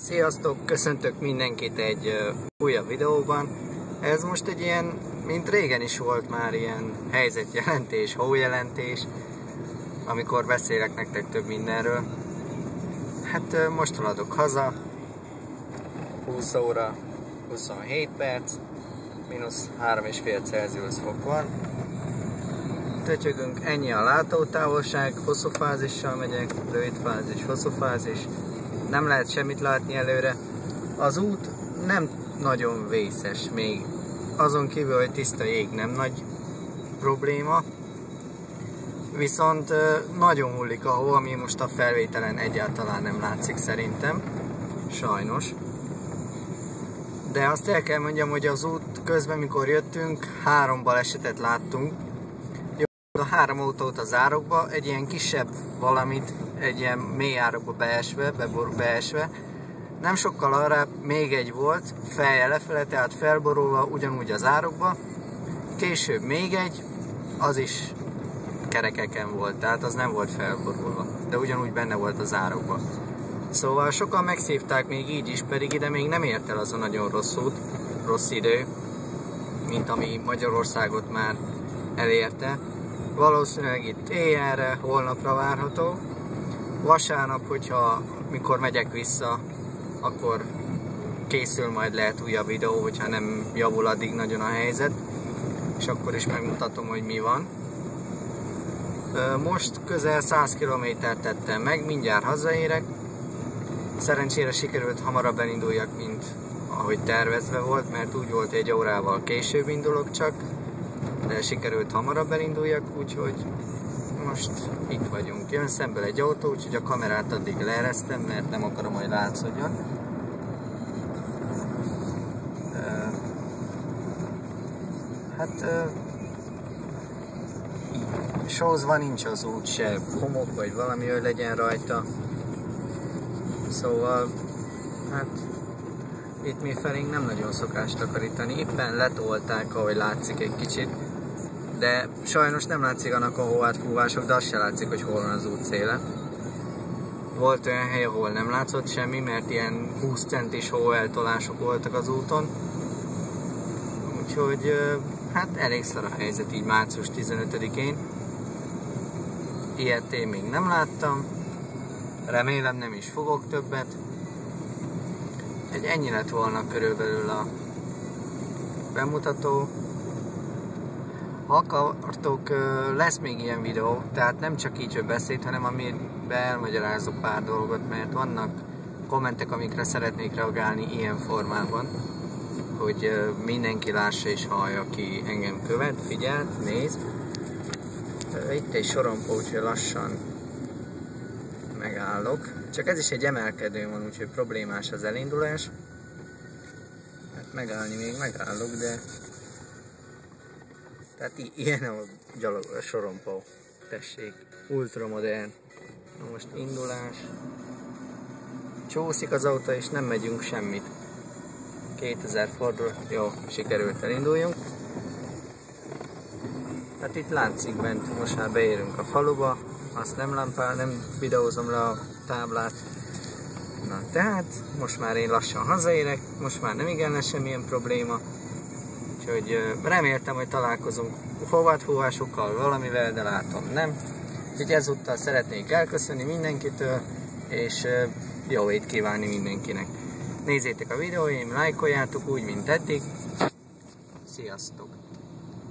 Sziasztok, köszöntök mindenkit egy újabb videóban. Ez most egy ilyen, mint régen is volt már ilyen helyzetjelentés, hójelentés, amikor beszélek nektek több mindenről. Hát most haladok haza, 20 óra 27 perc, mínusz 3,5 Celsius fok van. Tötyögünk, ennyi a látótávolság, hosszú fázissal megyek, rövid fázis, hosszú fázis, nem lehet semmit látni előre. Az út nem nagyon vészes még. Azon kívül, hogy tiszta jég nem nagy probléma. Viszont nagyon hullik a hó, ami most a felvételen egyáltalán nem látszik szerintem. Sajnos. De azt el kell mondjam, hogy az út közben, mikor jöttünk, három balesetet láttunk. A három autót az árokba, egy ilyen kisebb valamit egy ilyen mély árokba beesve, bebor, beesve. Nem sokkal arra még egy volt, felje lefele, tehát felborulva ugyanúgy az árokba. Később még egy, az is kerekeken volt, tehát az nem volt felborulva, de ugyanúgy benne volt az árokba. Szóval sokan megszívták még így is, pedig ide még nem ért el az a nagyon rossz út, rossz idő, mint ami Magyarországot már elérte. Valószínűleg itt éjjelre, holnapra várható, vasárnap, hogyha mikor megyek vissza, akkor készül majd lehet újabb videó, hogyha nem javul addig nagyon a helyzet, és akkor is megmutatom, hogy mi van. Most közel 100 km tettem meg, mindjárt hazaérek. Szerencsére sikerült hamarabb elinduljak, mint ahogy tervezve volt, mert úgy volt egy órával később indulok csak, de sikerült hamarabb elinduljak, úgyhogy most itt vagyunk. Jön szemből egy autó, úgyhogy a kamerát addig leeresztem, mert nem akarom, hogy látszódjon. Hát sózva nincs az út se homok, vagy valami, hogy legyen rajta. Szóval, hát itt mi felénk nem nagyon szokás takarítani. Éppen letolták, ahogy látszik egy kicsit de sajnos nem látszik annak a hóátfúvások, de azt se látszik, hogy hol van az út széle. Volt olyan hely, ahol nem látszott semmi, mert ilyen 20 centis hóeltolások voltak az úton. Úgyhogy hát elég szar a helyzet így március 15-én. Ilyet én még nem láttam. Remélem nem is fogok többet. Egy ennyi lett volna körülbelül a bemutató. Ha akartok, lesz még ilyen videó, tehát nem csak így, hogy beszélt, hanem amiben elmagyarázok pár dolgot, mert vannak kommentek, amikre szeretnék reagálni ilyen formában, hogy mindenki lássa és hallja, aki engem követ, figyelt, néz. Itt egy sorompó, úgyhogy lassan megállok. Csak ez is egy emelkedő van, úgyhogy problémás az elindulás. Hát megállni még megállok, de tehát ilyen a gyalog, a sorompó. Tessék, ultramodern. Na most indulás. Csúszik az autó és nem megyünk semmit. 2000 fordul, jó, sikerült elinduljunk. Hát itt látszik bent, most már beérünk a faluba, azt nem lámpál, nem videózom le a táblát. Na tehát, most már én lassan hazaérek, most már nem igen lesz semmilyen probléma. Úgyhogy reméltem, hogy találkozunk hovátfúvásokkal, valamivel, de látom nem. Úgyhogy ezúttal szeretnék elköszönni mindenkitől, és jó ét kívánni mindenkinek. Nézzétek a videóim, lájkoljátok úgy, mint eddig. Sziasztok!